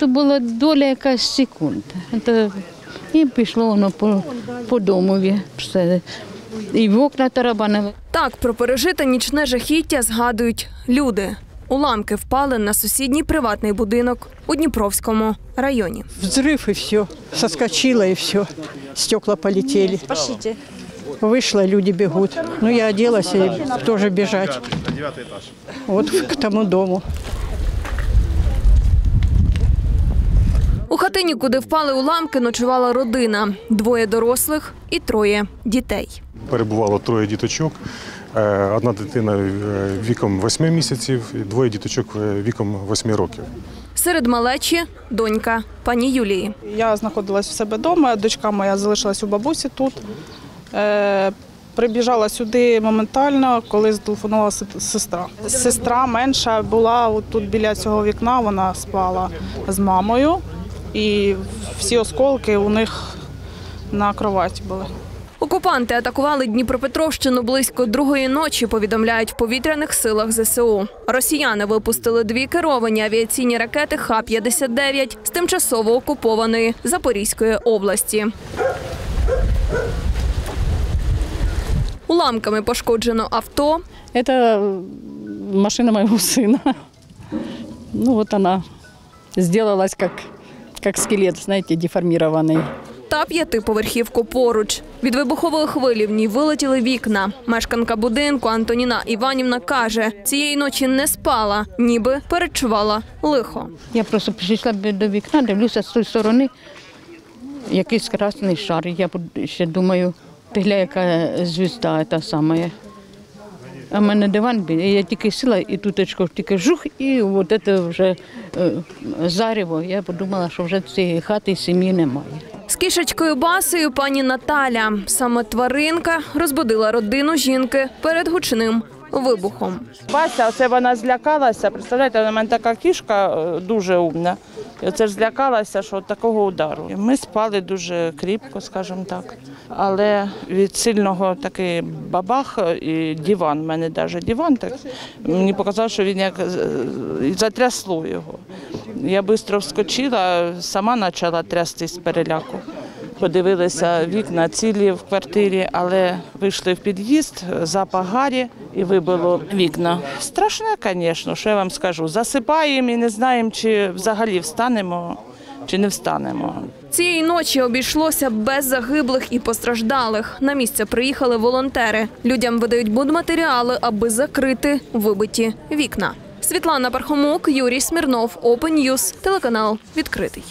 Це була доля якась секунд. Це... І пішло воно по, по домові. Все. І в окна тарабанили. Так про пережите нічне жахіття згадують люди. Уламки впали на сусідній приватний будинок у Дніпровському районі. Взрыв и все. Соскочила и все. Стекла полетели. Пошлите. Вышла, люди бегут. Ну, я оделась и тоже бежать. Вот к тому дому. У хатині, куди впали уламки, ночувала родина: двоє дорослих і троє дітей. Перебувало троє діточок. Е, Одна дитина е, віком 8 місяців, і двоє діточок е, віком 8 років. Серед малечі донька пані Юлії. Я знаходилась в себе вдома, дочка моя залишилась у бабусі тут. Прибіжала сюди моментально, коли зателефонувала сестра. Сестра менша була тут біля цього вікна, вона спала з мамою, і всі осколки у них на кроваті були. Окупанти атакували Дніпропетровщину близько другої ночі. Повідомляють в повітряних силах ЗСУ. Росіяни випустили дві керовані авіаційні ракети Х-59 з тимчасово окупованої Запорізької області. Уламками пошкоджено авто. Это э, машина моего сына. Ну вот она сделалась как, как скелет, знаете, деформированный. та п'ятиповерхівку поруч. Від вибухової хвилі в ній вилетіли вікна. Мешканка будинку Антоніна Іванівна каже, цієї ночі не спала, ніби перечувала лихо. Я просто прийшла до вікна, дивлюся з тої сторони, якийсь красний шар. Я ще думаю, ти гля, яка звізда та сама. А в мене диван, я тільки сіла, і тут очко тільки жух, і от це вже е, зарево. Я подумала, що вже цієї хати і сім'ї немає. З кішечкою басею пані Наталя. Саме тваринка розбудила родину жінки перед гучним вибухом. Бася, оце вона злякалася. Представляєте, вона мене така кішка е, дуже умна. І оце ж злякалася, що такого удару. Ми спали дуже кріпко, скажімо так. Але від сильного такий бабах і диван, в мене навіть диван, так мені показав, що він як е, затрясло його. Я швидко вскочила, сама почала трястись з переляку. Подивилися вікна цілі в квартирі, але вийшли в під'їзд, запах гарі і вибило вікна. Страшне, звісно, що я вам скажу. Засипаємо і не знаємо, чи взагалі встанемо, чи не встанемо. Цієї ночі обійшлося без загиблих і постраждалих. На місце приїхали волонтери. Людям видають будматеріали, аби закрити вибиті вікна. Світлана Пархомук, Юрій Смірнов, Open News, телеканал відкритий.